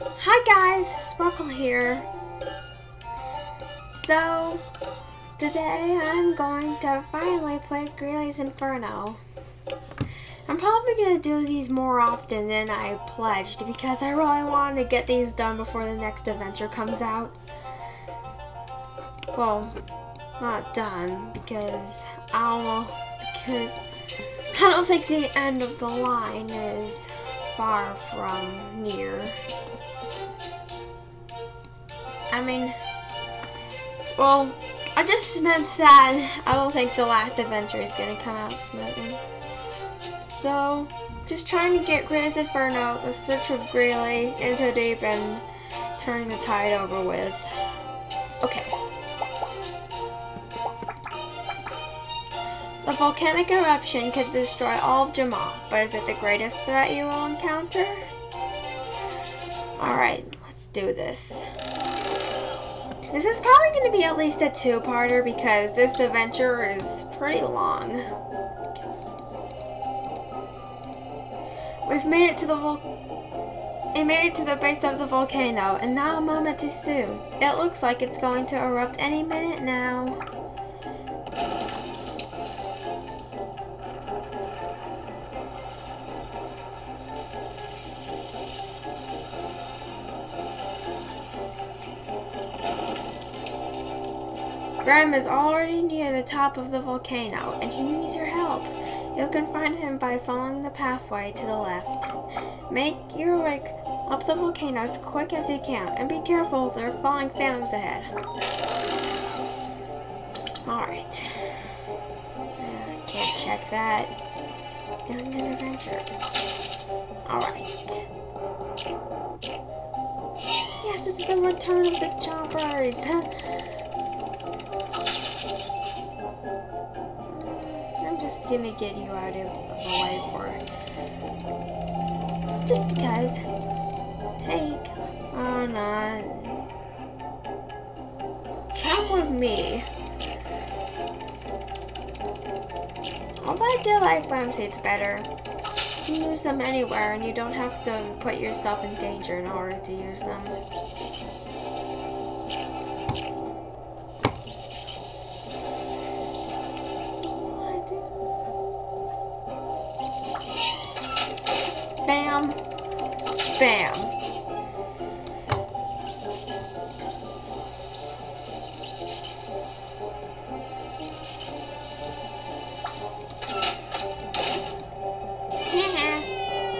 Hi guys, Sparkle here. So, today I'm going to finally play Greely's Inferno. I'm probably going to do these more often than I pledged because I really wanted to get these done before the next adventure comes out. Well, not done because I don't because I don't think the end of the line is far from near. I mean, well, I just meant that I don't think the last adventure is going to come out smoothly. So, just trying to get Greely's Inferno, the search of Greely, into deep and turning the tide over with. Okay. The volcanic eruption could destroy all of Jamaa, but is it the greatest threat you will encounter? Alright, let's do this. This is probably going to be at least a two-parter because this adventure is pretty long. We've made it to the vol- we made it to the base of the volcano, and not a moment too soon. It looks like it's going to erupt any minute now. Graham is already near the top of the volcano, and he needs your help. You can find him by following the pathway to the left. Make your way up the volcano as quick as you can, and be careful, there are falling phantoms ahead. Alright. Can't check that. Doing an adventure. Alright. Yes, it's the return of the choppers. gonna get you out of the way for just because. Hey, oh no. Come with me. Although I do like bomb seeds better. You can use them anywhere and you don't have to put yourself in danger in order to use them. Bam. Bam.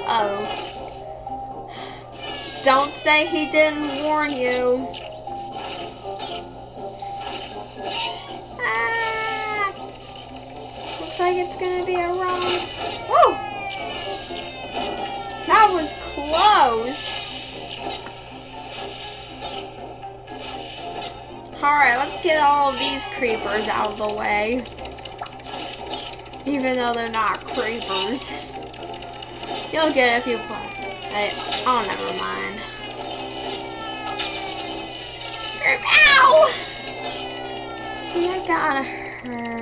oh. Don't say he didn't warn you. Alright, let's get all of these creepers out of the way. Even though they're not creepers. You'll get it if you play. Hey, oh, never mind. Ow! See, I got hurt.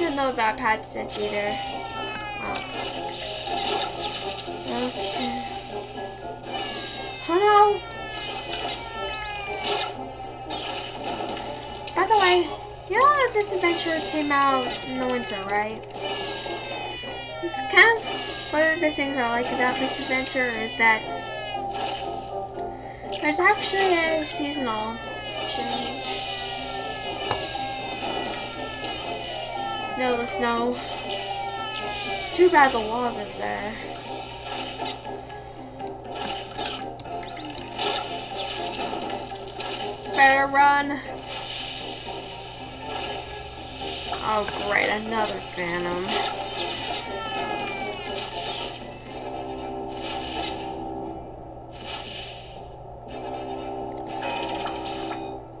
Didn't know that passage either. Oh. Okay. Oh no! By the way, you know this adventure came out in the winter, right? It's kind of one of the things I like about this adventure is that There's actually a seasonal No, the snow. Too bad the lava's there. Better run. Oh great, another phantom.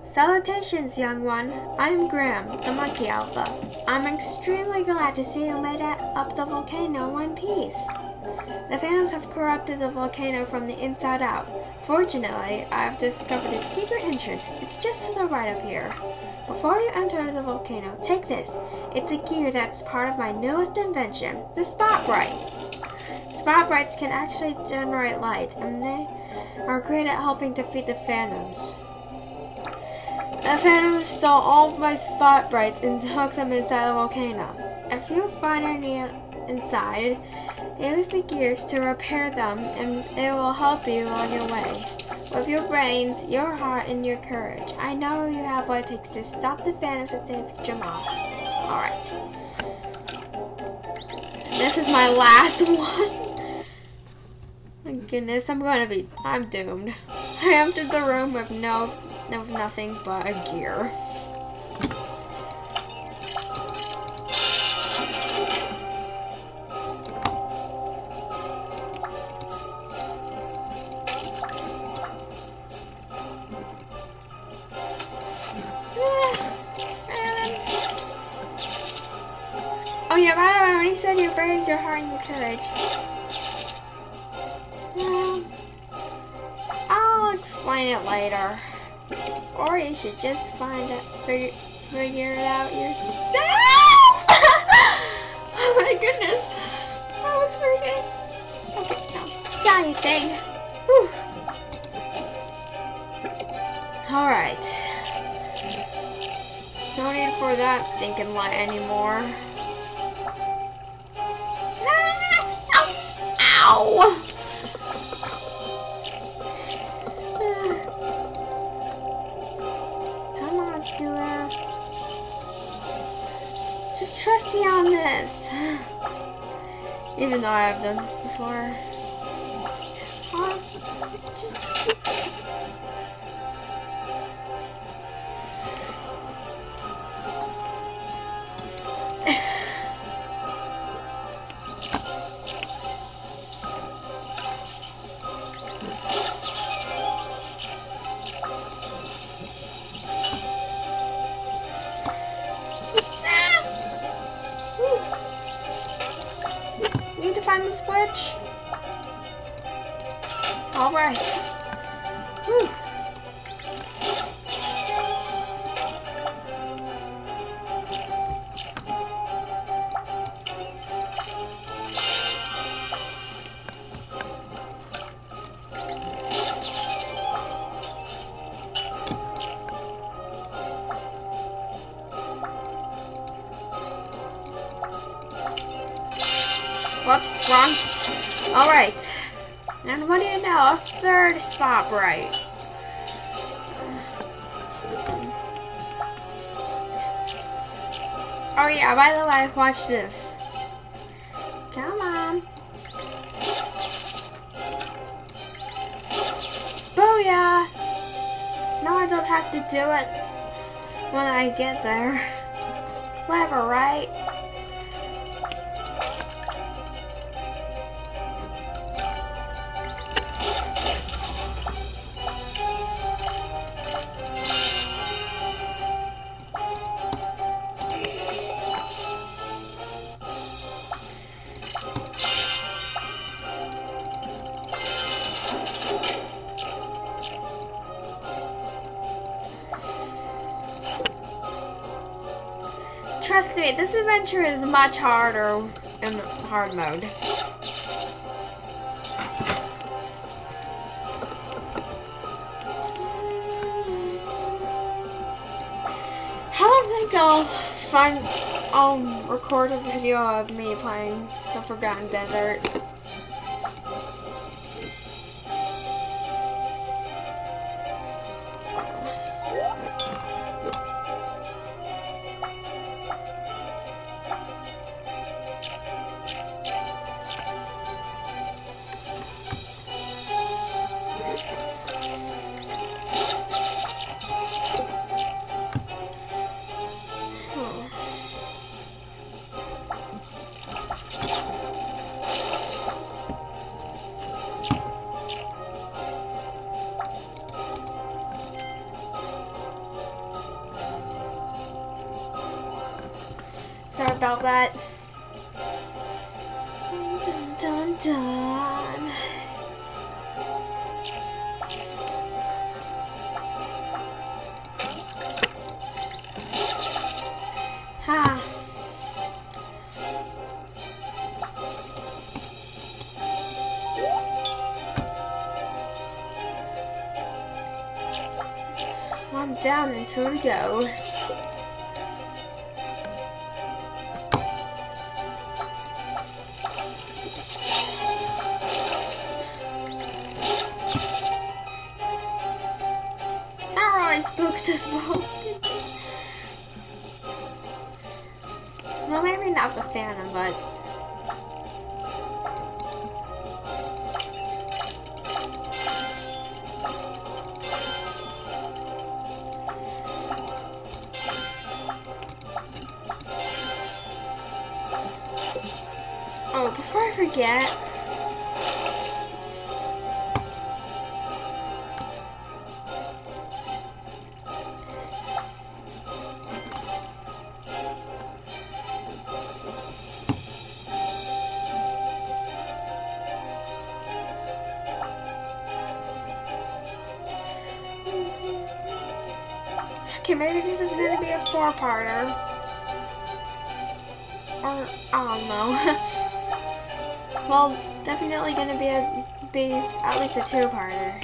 Salutations, young one. I'm Graham, the Monkey Alpha. I'm extremely glad to see you made it up the volcano in one piece. The Phantoms have corrupted the volcano from the inside out. Fortunately, I have discovered a secret entrance. It's just to the right of here. Before you enter the volcano, take this. It's a gear that's part of my newest invention, the Spotbright. Spotbrights can actually generate light, and they are great at helping defeat the Phantoms. The Phantom stole all my Spotbrights and took them inside the volcano. If you find any inside, use the gears to repair them and it will help you on your way. With your brains, your heart, and your courage, I know you have what it takes to stop the Phantoms and save Jamaa. Alright. This is my last one. My goodness, I'm gonna be, I'm doomed. I entered the room with no of nothing but a gear. Just find it, figure, figure it out yourself. oh my goodness. That was freaking. Okay, no. Dying thing. Alright. No need for that stinking light anymore. Ow! Even though I have done this before. Whoops, wrong. Alright. And what do you know? A third Spotbright. Oh yeah, by the way, watch this. Come on. Booyah! Now I don't have to do it when I get there. Clever, right? Adventure is much harder in hard mode. I don't think I'll find I'll record a video of me playing the Forgotten Desert. About that. Dun, dun, dun. Ha. One down and two. Spook to smoke. well, maybe not the Phantom, but Oh, before I forget. Okay, maybe this is gonna be a four-parter. Or, I don't know. well, it's definitely gonna be a, be at least a two-parter.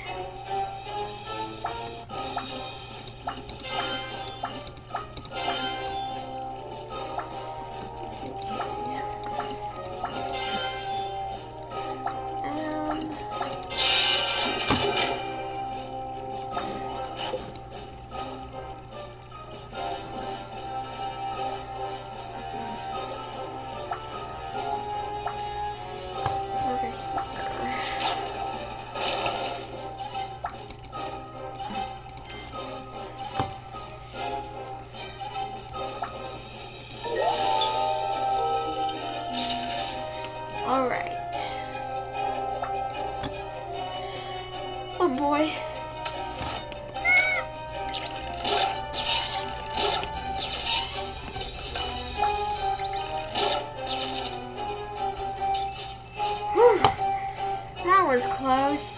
Was close.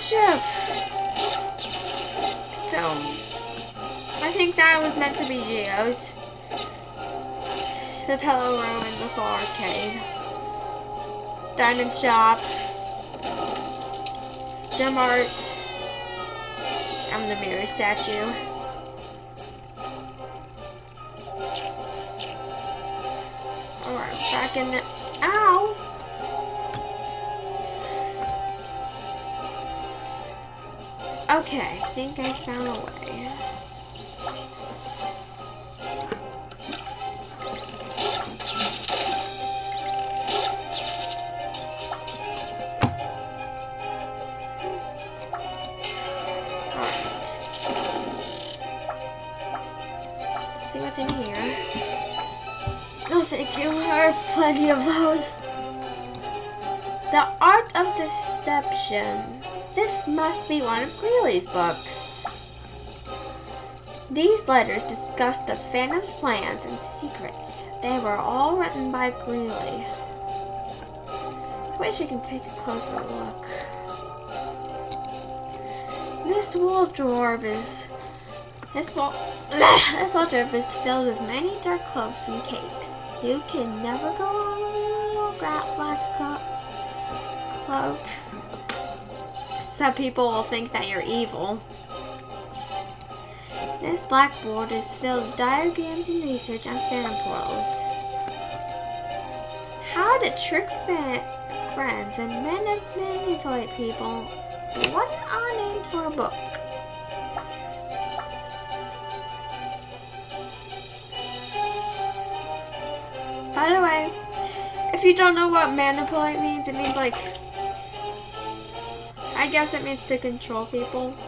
So, I think that was meant to be Geo's. The pillow room and the soul arcade. Diamond shop. Gem art. And the mirror statue. Alright, back in the. Ow! Okay, I think I found a way. See what's in here. Oh, thank you. Have plenty of those. The Art of Deception. This must be one of Greely's books. These letters discuss the Phantom's plans and secrets. They were all written by Greeley. I wish I could take a closer look. This wardrobe is this wall this wardrobe is filled with many dark cloaks and cakes. You can never go wrong with a little black cloak. So people will think that you're evil. This blackboard is filled with diagrams and research on phantom portals. How to trick friends and manip- manipulate people. What odd name for a book. By the way, if you don't know what manipulate means, it means like I guess it means to control people.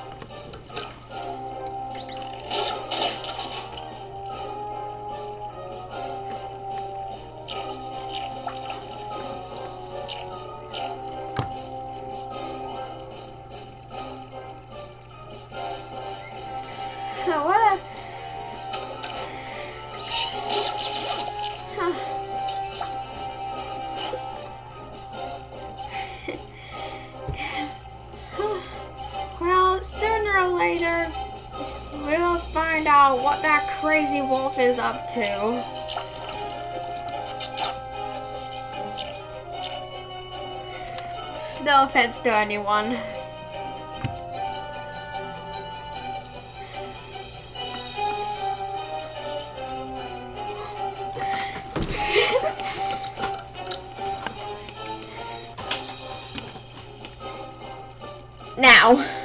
What that crazy wolf is up to. No offense to anyone. now.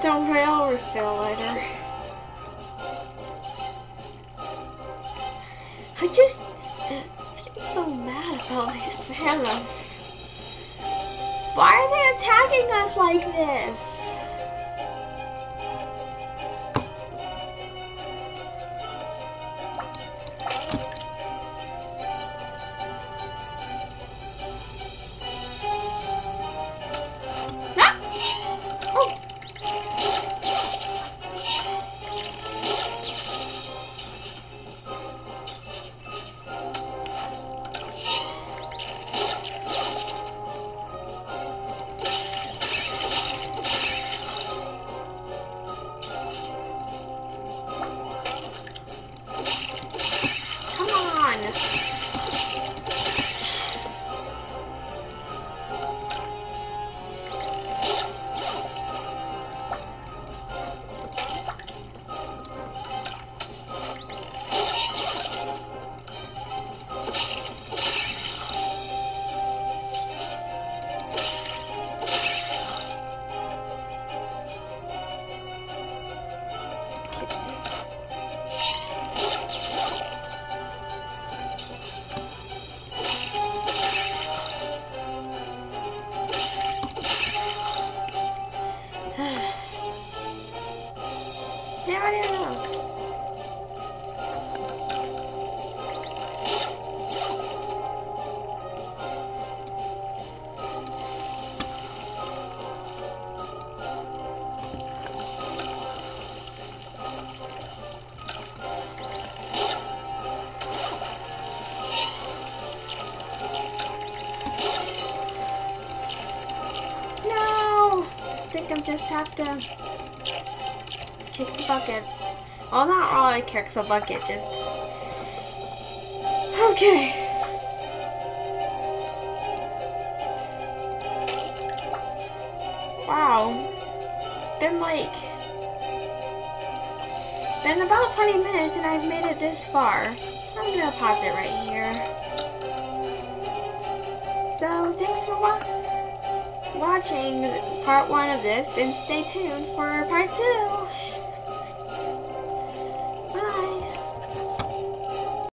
Don't worry, I'll refill later. I just feel so mad about these phantoms. Why are they attacking us like this? think I'm just have to kick the bucket. Well, not really kick the bucket, just... Okay. Wow. It's been like... Been about 20 minutes and I've made it this far. I'm gonna pause it right here. So, thanks for watching watching part one of this and stay tuned for part two.